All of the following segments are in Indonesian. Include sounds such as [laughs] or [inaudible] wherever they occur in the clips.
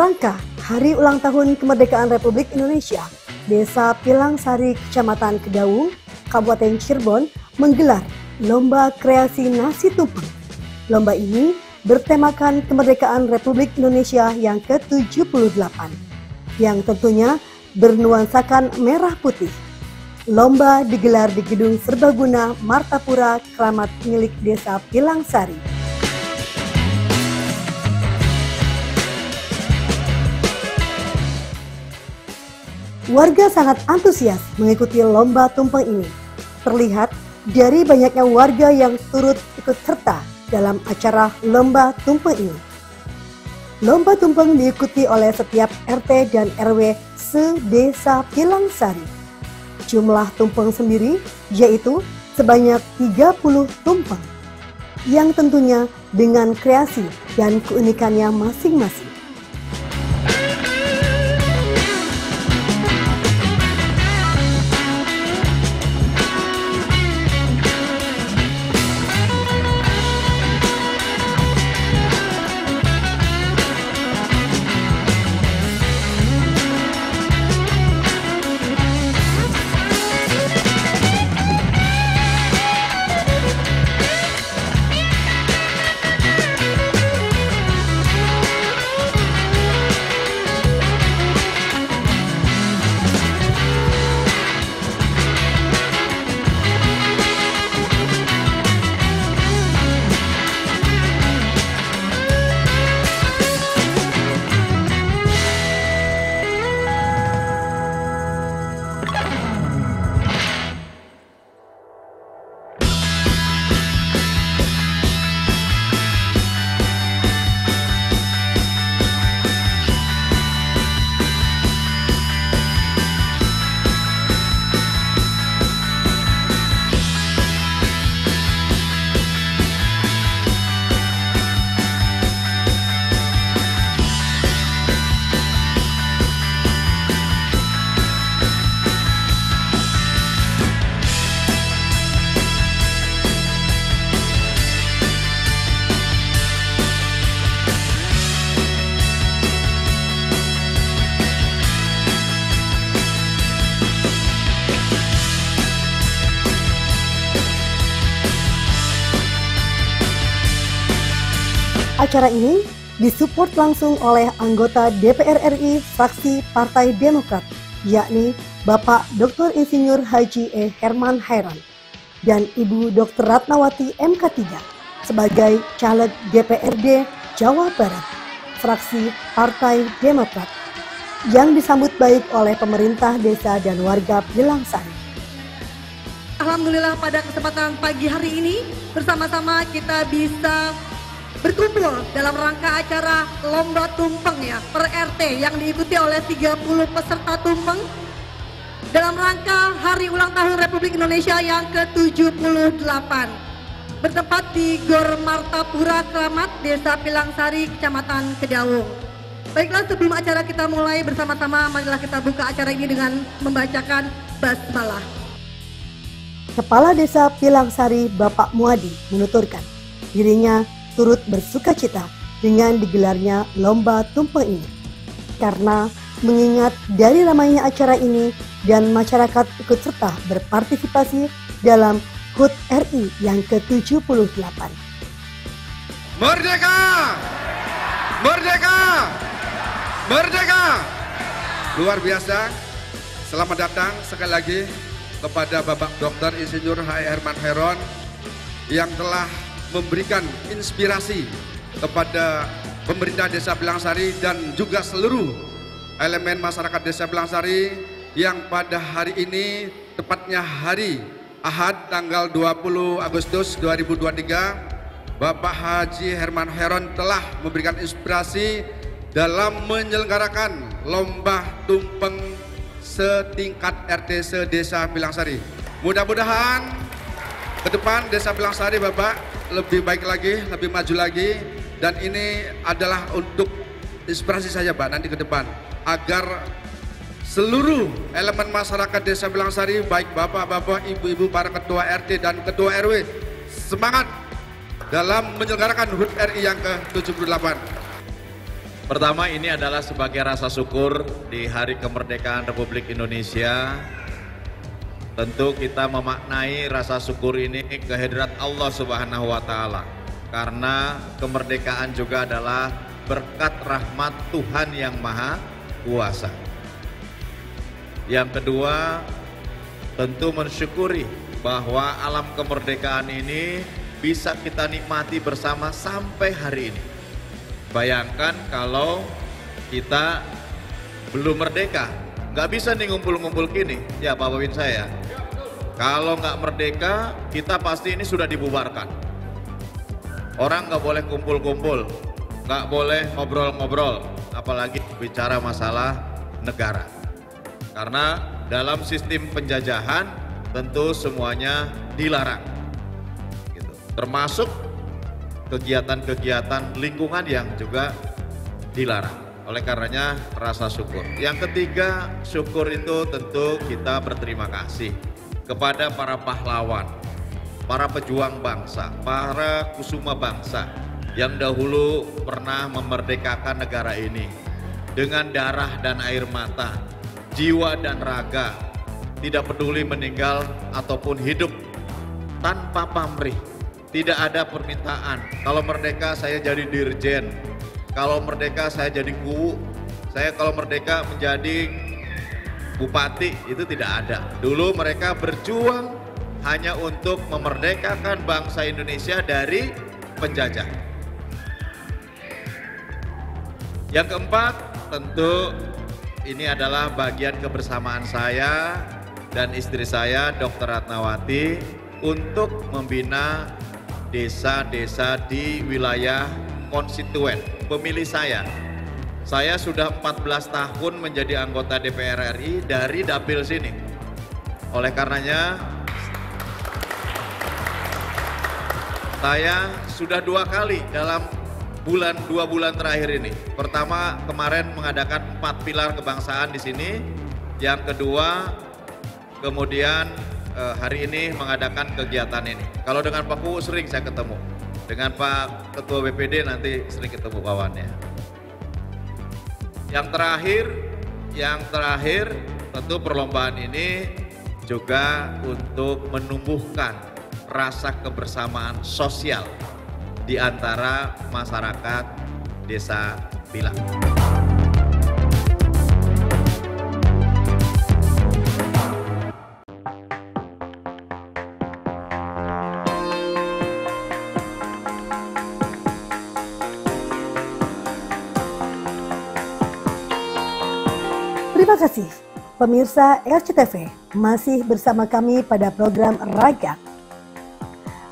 Rangka Hari Ulang Tahun Kemerdekaan Republik Indonesia, Desa Pilang Sari, Kecamatan Kedawung, Kabupaten Cirebon menggelar Lomba Kreasi Nasi Tumpeng. Lomba ini bertemakan kemerdekaan Republik Indonesia yang ke-78, yang tentunya bernuansakan merah putih. Lomba digelar di Gedung Serbaguna Martapura, Keramat milik Desa Pilang Warga sangat antusias mengikuti lomba tumpeng ini. Terlihat dari banyaknya warga yang turut ikut serta dalam acara lomba tumpeng ini. Lomba tumpeng diikuti oleh setiap RT dan RW se-desa Pilangsari. Jumlah tumpeng sendiri yaitu sebanyak 30 tumpeng yang tentunya dengan kreasi dan keunikannya masing-masing. Acara ini disupport langsung oleh anggota DPR RI fraksi Partai Demokrat, yakni Bapak Dr. Insinyur Haji E. Herman Hairan dan Ibu Dr. Ratnawati MK3 sebagai caleg DPRD Jawa Barat, fraksi Partai Demokrat yang disambut baik oleh pemerintah desa dan warga Pilangsari. Alhamdulillah pada kesempatan pagi hari ini bersama-sama kita bisa berkumpul dalam rangka acara lomba tumpeng ya per RT yang diikuti oleh 30 peserta tumpeng dalam rangka Hari Ulang Tahun Republik Indonesia yang ke-78 bertempat di Gor Martapura Keramat, Desa Pilangsari, Kecamatan Kedawung. Baiklah sebelum acara kita mulai bersama-sama marilah kita buka acara ini dengan membacakan basmalah. Kepala Desa Pilangsari Bapak Muadi menuturkan dirinya turut bersuka cita dengan digelarnya lomba tumpeng ini. Karena mengingat dari ramainya acara ini dan masyarakat ikut serta berpartisipasi dalam HUT RI yang ke-78. Merdeka! Merdeka! Merdeka! Luar biasa. Selamat datang sekali lagi kepada Bapak Dr. Insinyur H. Herman Heron yang telah memberikan inspirasi kepada pemerintah Desa Bilangsari dan juga seluruh elemen masyarakat Desa Bilangsari yang pada hari ini tepatnya hari Ahad tanggal 20 Agustus 2023 Bapak Haji Herman Heron telah memberikan inspirasi dalam menyelenggarakan lomba tumpeng setingkat RT se-Desa Bilangsari. Mudah-mudahan ke depan Desa Bilangsari Bapak lebih baik lagi, lebih maju lagi dan ini adalah untuk inspirasi saja Pak nanti ke depan agar seluruh elemen masyarakat Desa Bilangsari baik bapak-bapak, ibu-ibu, para ketua RT dan ketua RW semangat dalam menyelenggarakan HUT RI yang ke-78. Pertama ini adalah sebagai rasa syukur di Hari Kemerdekaan Republik Indonesia. Tentu kita memaknai rasa syukur ini kehadirat Allah Subhanahu wa taala. Karena kemerdekaan juga adalah berkat rahmat Tuhan yang Maha Kuasa. Yang kedua, tentu mensyukuri bahwa alam kemerdekaan ini bisa kita nikmati bersama sampai hari ini. Bayangkan kalau kita belum merdeka, nggak bisa nih ngumpul-ngumpul gini. Ya Pak Wawin saya, kalau nggak merdeka, kita pasti ini sudah dibubarkan. Orang nggak boleh kumpul-kumpul, nggak boleh ngobrol-ngobrol, apalagi bicara masalah negara. Karena dalam sistem penjajahan tentu semuanya dilarang. Gitu. Termasuk kegiatan-kegiatan lingkungan yang juga dilarang. Oleh karenanya rasa syukur. Yang ketiga, syukur itu tentu kita berterima kasih kepada para pahlawan, para pejuang bangsa, para kusuma bangsa yang dahulu pernah memerdekakan negara ini dengan darah dan air mata, jiwa dan raga, tidak peduli meninggal ataupun hidup tanpa pamrih tidak ada permintaan. Kalau merdeka saya jadi dirjen. Kalau merdeka saya jadi guru. Saya kalau merdeka menjadi bupati itu tidak ada. Dulu mereka berjuang hanya untuk memerdekakan bangsa Indonesia dari penjajah. Yang keempat, tentu ini adalah bagian kebersamaan saya dan istri saya, Dr. Ratnawati, untuk membina desa-desa di wilayah konstituen pemilih saya. Saya sudah 14 tahun menjadi anggota DPR RI dari dapil sini. Oleh karenanya saya sudah dua kali dalam bulan dua bulan terakhir ini. Pertama kemarin mengadakan empat pilar kebangsaan di sini. Yang kedua kemudian uh, hari ini mengadakan kegiatan ini. Kalau dengan Pak Kuwu sering saya ketemu. Dengan Pak Ketua BPD nanti sering ketemu kawannya. Yang terakhir, yang terakhir tentu perlombaan ini juga untuk menumbuhkan rasa kebersamaan sosial di antara masyarakat desa Bilang. Kasih pemirsa RCTV masih bersama kami pada program Raga.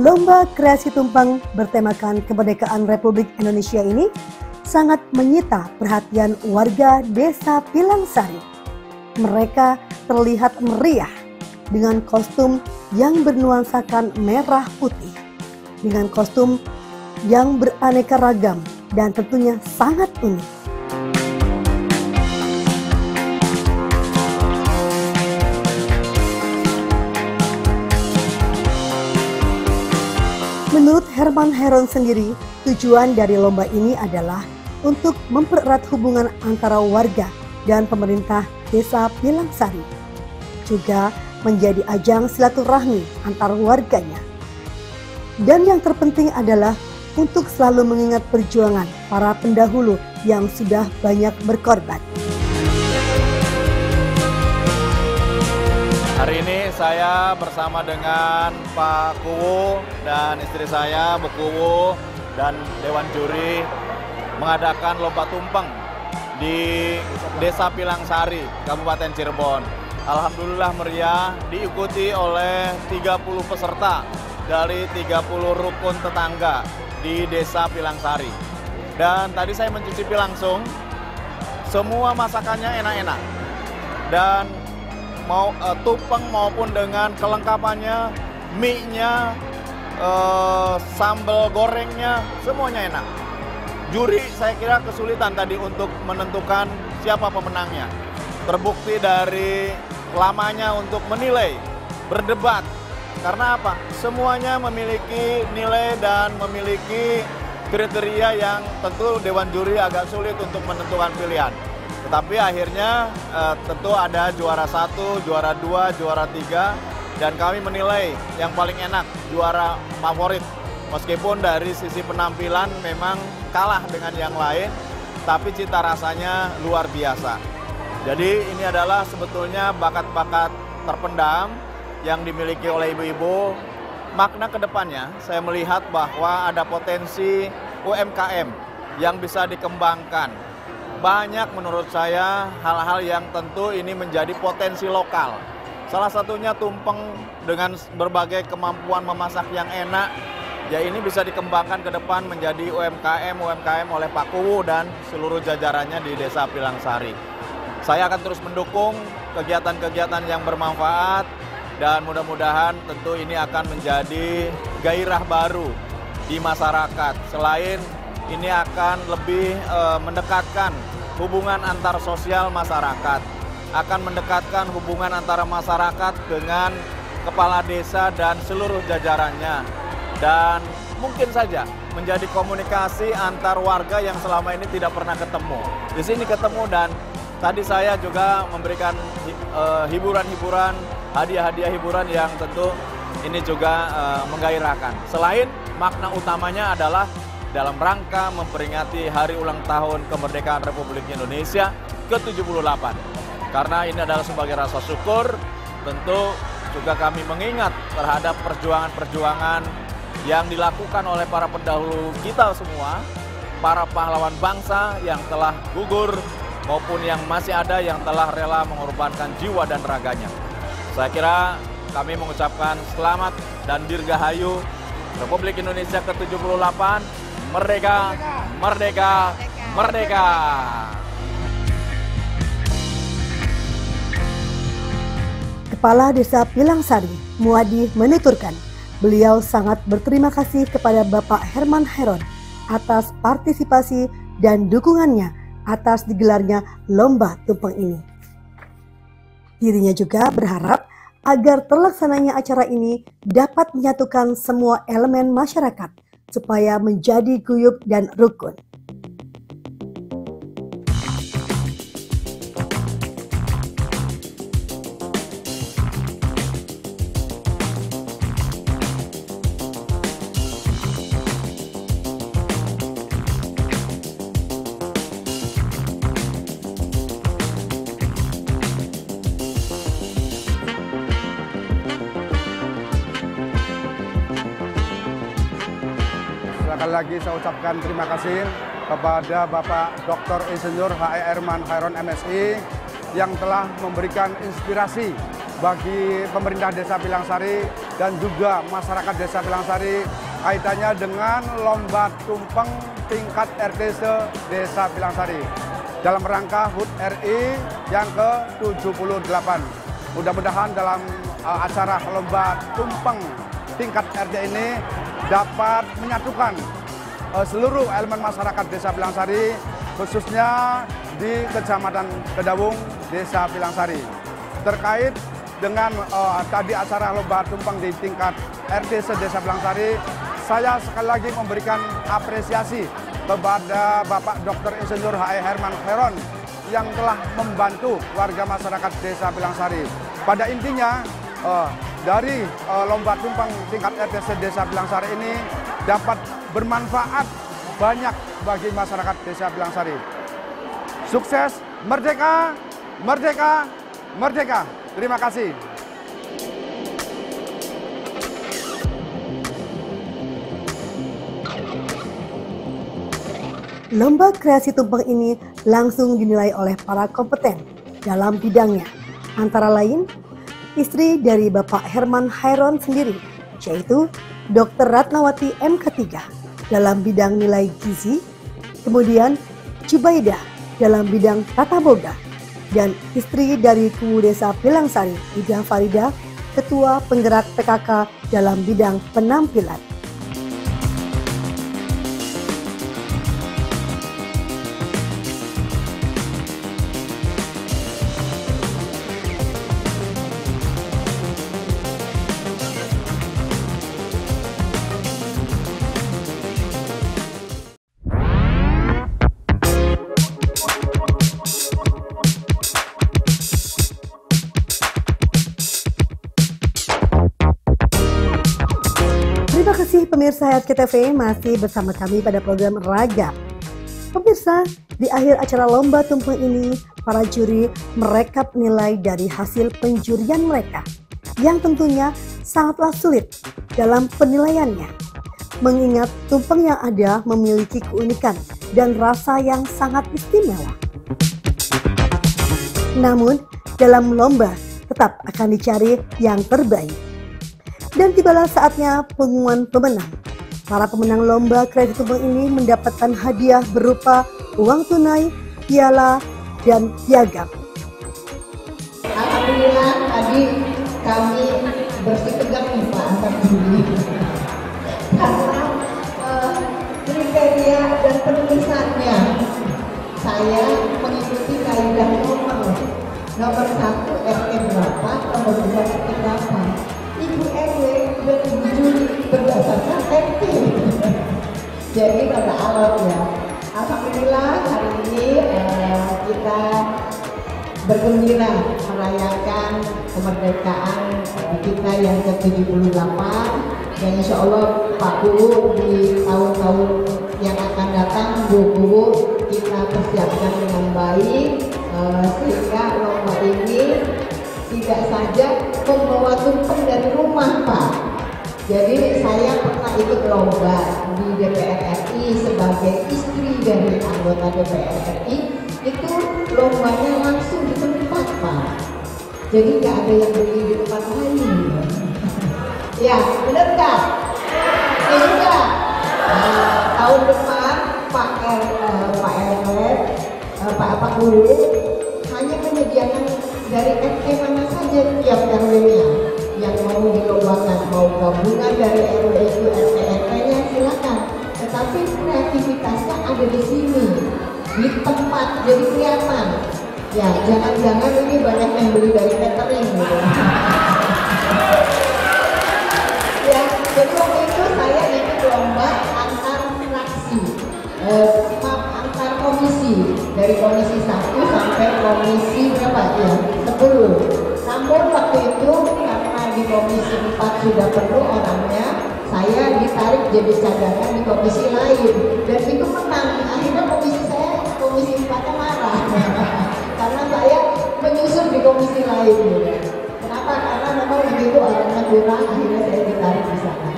Lomba kreasi tumpeng bertemakan kemerdekaan Republik Indonesia ini sangat menyita perhatian warga desa Pilangsari. Mereka terlihat meriah dengan kostum yang bernuansakan merah putih, dengan kostum yang beraneka ragam dan tentunya sangat unik. Herman Heron sendiri, tujuan dari lomba ini adalah untuk mempererat hubungan antara warga dan pemerintah desa Pilangsari. Juga menjadi ajang silaturahmi antar warganya. Dan yang terpenting adalah untuk selalu mengingat perjuangan para pendahulu yang sudah banyak berkorban. Hari ini saya bersama dengan Pak Kuwu dan istri saya Bu Kuwu dan Dewan Juri mengadakan lomba tumpeng di Desa Pilangsari, Kabupaten Cirebon. Alhamdulillah meriah diikuti oleh 30 peserta dari 30 rukun tetangga di Desa Pilangsari. Dan tadi saya mencicipi langsung semua masakannya enak-enak. Dan mau uh, tumpeng maupun dengan kelengkapannya, mie-nya, uh, sambal gorengnya, semuanya enak. Juri saya kira kesulitan tadi untuk menentukan siapa pemenangnya. Terbukti dari lamanya untuk menilai, berdebat. Karena apa? Semuanya memiliki nilai dan memiliki kriteria yang tentu Dewan Juri agak sulit untuk menentukan pilihan. Tetapi akhirnya eh, tentu ada juara satu, juara dua, juara tiga, dan kami menilai yang paling enak juara favorit. Meskipun dari sisi penampilan memang kalah dengan yang lain, tapi cita rasanya luar biasa. Jadi ini adalah sebetulnya bakat-bakat terpendam yang dimiliki oleh ibu-ibu makna ke depannya saya melihat bahwa ada potensi UMKM yang bisa dikembangkan. Banyak menurut saya hal-hal yang tentu ini menjadi potensi lokal. Salah satunya tumpeng dengan berbagai kemampuan memasak yang enak, ya ini bisa dikembangkan ke depan menjadi UMKM UMKM oleh Pak Kuwu dan seluruh jajarannya di Desa Pilangsari. Saya akan terus mendukung kegiatan-kegiatan yang bermanfaat dan mudah-mudahan tentu ini akan menjadi gairah baru di masyarakat. Selain ini akan lebih e, mendekatkan hubungan antar sosial masyarakat, akan mendekatkan hubungan antara masyarakat dengan kepala desa dan seluruh jajarannya. Dan mungkin saja menjadi komunikasi antar warga yang selama ini tidak pernah ketemu. Di sini ketemu dan tadi saya juga memberikan eh, hiburan-hiburan hadiah-hadiah hiburan yang tentu ini juga uh, menggairahkan. Selain makna utamanya adalah dalam rangka memperingati hari ulang tahun kemerdekaan Republik Indonesia ke-78. Karena ini adalah sebagai rasa syukur, tentu juga kami mengingat terhadap perjuangan-perjuangan yang dilakukan oleh para pendahulu kita semua, para pahlawan bangsa yang telah gugur maupun yang masih ada yang telah rela mengorbankan jiwa dan raganya. Saya kira kami mengucapkan selamat dan dirgahayu Republik Indonesia ke-78 Merdeka, Merdeka, Merdeka. Kepala Desa Pilangsari, Muadi menuturkan, beliau sangat berterima kasih kepada Bapak Herman Heron atas partisipasi dan dukungannya atas digelarnya lomba tumpeng ini. Dirinya juga berharap agar terlaksananya acara ini dapat menyatukan semua elemen masyarakat supaya menjadi guyup dan rukun. Sekali lagi saya ucapkan terima kasih kepada Bapak Dr. Insinyur H.E. Herman Khairon MSI yang telah memberikan inspirasi bagi pemerintah Desa Pilangsari dan juga masyarakat Desa Pilangsari kaitannya dengan lomba tumpeng tingkat RT se Desa Pilangsari dalam rangka HUT RI yang ke-78. Mudah-mudahan dalam uh, acara lomba tumpeng tingkat RT ini dapat menyatukan seluruh elemen masyarakat Desa Pilangsari, khususnya di Kecamatan Kedawung, Desa Pilangsari. Terkait dengan uh, tadi acara lomba tumpeng di tingkat RT Desa Pilangsari, saya sekali lagi memberikan apresiasi kepada Bapak Dr. Insinyur H.E. Herman Heron yang telah membantu warga masyarakat Desa Pilangsari. Pada intinya, uh, dari uh, lomba tumpeng tingkat RT Desa Pilangsari ini dapat bermanfaat banyak bagi masyarakat Desa Pilangsari. Sukses, merdeka, merdeka, merdeka. Terima kasih. Lomba kreasi tumpeng ini langsung dinilai oleh para kompeten dalam bidangnya, antara lain istri dari Bapak Herman Hairon sendiri, yaitu Dr. Ratnawati MK3 dalam bidang nilai gizi, kemudian Jubaida dalam bidang tata boga, dan istri dari Kubu Desa Pilangsari, Ida Farida, Ketua Penggerak PKK dalam bidang penampilan. Pemirsa TV masih bersama kami pada program Raga. Pemirsa, di akhir acara lomba tumpeng ini, para juri merekap nilai dari hasil penjurian mereka yang tentunya sangatlah sulit dalam penilaiannya. Mengingat tumpeng yang ada memiliki keunikan dan rasa yang sangat istimewa. Namun, dalam lomba tetap akan dicari yang terbaik. Dan tibalah saatnya pengumuman pemenang. Para pemenang lomba kredit tumpeng ini mendapatkan hadiah berupa uang tunai, piala, dan piagam. Alhamdulillah tadi kami nih Pak antar juri karena uh, kriteria dan penulisannya. Saya mengikuti kaidah nomor nomor satu RT berapa nomor dua RT berapa ibu RW dan ibu juri berdasarkan jadi pada alat ya Alhamdulillah hari ini uh, kita bergembira merayakan kemerdekaan kita yang ke-78. Yang insya Allah Pak Guru di tahun-tahun yang akan datang Bu Guru kita persiapkan dengan baik uh, sehingga lomba ini tidak saja membawa tumpeng dari rumah Pak. Jadi saya ikut lomba di DPR RI sebagai istri dari anggota DPR RI itu lombanya langsung di tempat Pak. Jadi nggak ada yang beli di tempat lain. ya, [laughs] benar nggak? Iya nggak? Nah, tahun depan Pak R, uh, Pak RW, uh, Pak Pak Guru hanya menyediakan dari RT mana saja tiap RW-nya yang mau dilombakan mau gabungan dari RW itu RT RT-nya silakan. Tetapi kreativitasnya ada di sini di tempat jadi kelihatan. Ya jangan-jangan ini banyak yang beli dari catering gitu. Ya jadi waktu itu saya ikut lomba antar fraksi eh, antar komisi dari komisi 1 sampai komisi berapa? Ya 10 namun waktu itu di komisi 4 sudah penuh orangnya saya ditarik jadi cadangan di komisi lain. Dan itu menang. Akhirnya komisi saya komisi 4 marah. [laughs] Karena saya menyusun di komisi lain kenapa? Karena memang begitu orangnya kurang akhirnya saya ditarik di sana.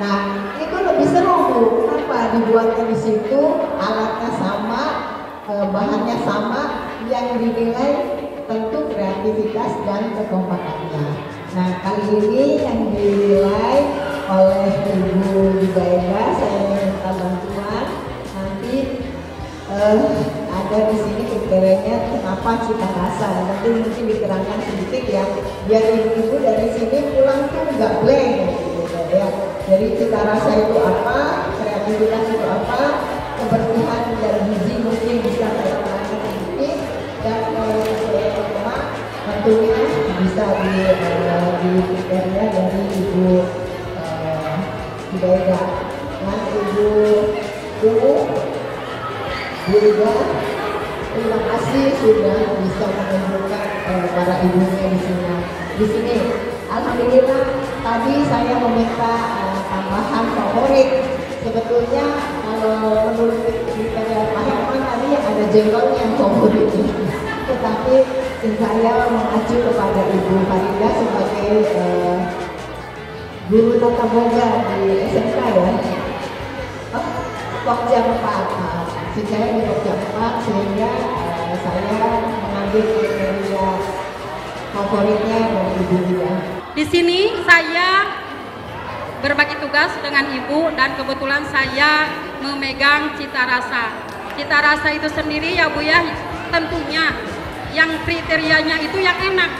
Nah itu lebih seru bu. Kenapa? Dibuatnya di situ alatnya sama eh, bahannya sama yang dinilai tentu kreativitas dan kekompakannya nah kali ini yang dinilai oleh Ibu Jubaida saya minta bantuan. Nanti uh, ada di sini kriterianya kenapa cita rasa? Nanti mungkin diterangkan sedikit ya. Biar ibu-ibu dari sini pulang tuh nggak blank gitu ya jadi cita rasa itu apa? Kreativitas itu apa Beda dan Ibu Ida terima kasih sudah bisa menunjukkan eh, para ibunya di sini. Di sini, alhamdulillah tadi saya meminta eh, tambahan favorit. Sebetulnya kalau menurut kriteria Pak Herman tadi ada jengkolnya yang favorit Tetapi saya mengacu kepada Ibu Farida sebagai eh, guru tata boga di SMK ya. Oh, Pokja 4 si saya di Pokja 4 sehingga uh, saya mengambil kriteria favoritnya dari ibu dia. Di sini saya berbagi tugas dengan ibu dan kebetulan saya memegang cita rasa. Cita rasa itu sendiri ya bu ya tentunya. Yang kriterianya itu yang enak.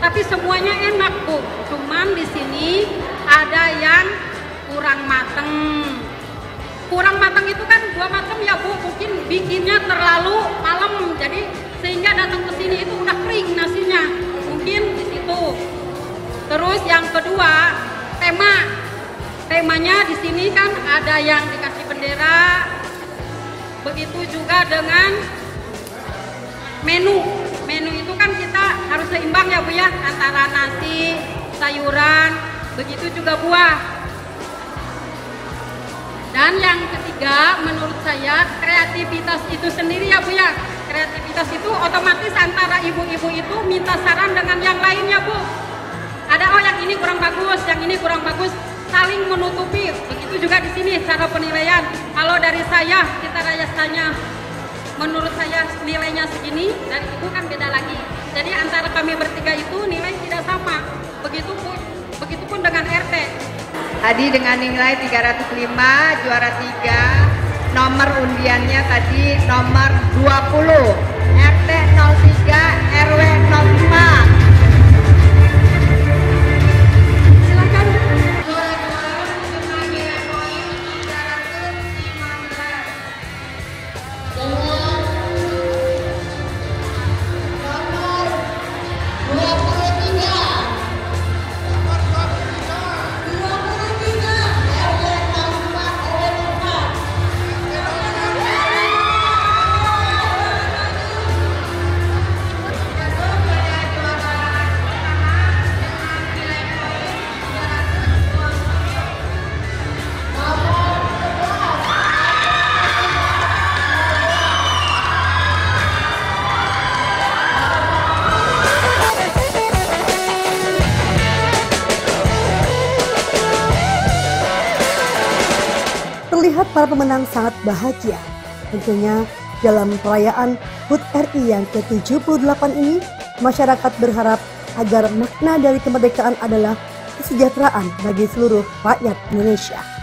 Tapi semuanya enak bu. Cuman di sini ada yang kurang mateng. Kurang mateng itu kan dua mateng ya bu. Mungkin bikinnya terlalu malam jadi sehingga datang ke sini itu udah kering nasinya. Mungkin di situ. Terus yang kedua tema. Temanya di sini kan ada yang dikasih bendera begitu juga dengan menu. Menu itu kan kita harus seimbang ya bu ya antara nasi sayuran begitu juga buah Dan yang ketiga, menurut saya kreativitas itu sendiri ya Bu ya. Kreativitas itu otomatis antara ibu-ibu itu minta saran dengan yang lainnya Bu. Ada oh yang ini kurang bagus, yang ini kurang bagus, saling menutupi. Begitu juga di sini cara penilaian. Kalau dari saya, kita rasanya menurut saya nilainya segini, dan itu kan beda lagi. Jadi antara kami bertiga itu Tadi dengan nilai 305 juara 3 nomor undiannya tadi nomor 20 RT 03 RW 05 pemenang sangat bahagia. Tentunya dalam perayaan HUT RI yang ke-78 ini, masyarakat berharap agar makna dari kemerdekaan adalah kesejahteraan bagi seluruh rakyat Indonesia.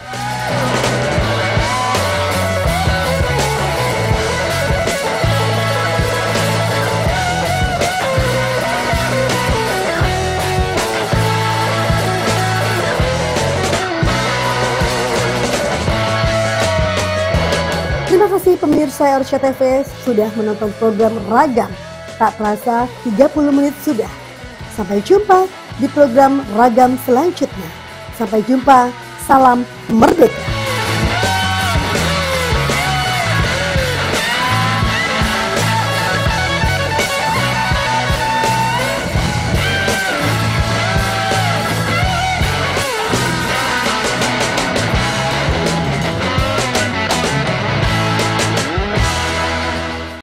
Pemirsa RCTV sudah menonton program Ragam. Tak terasa 30 menit sudah. Sampai jumpa di program Ragam selanjutnya. Sampai jumpa. Salam merdeka.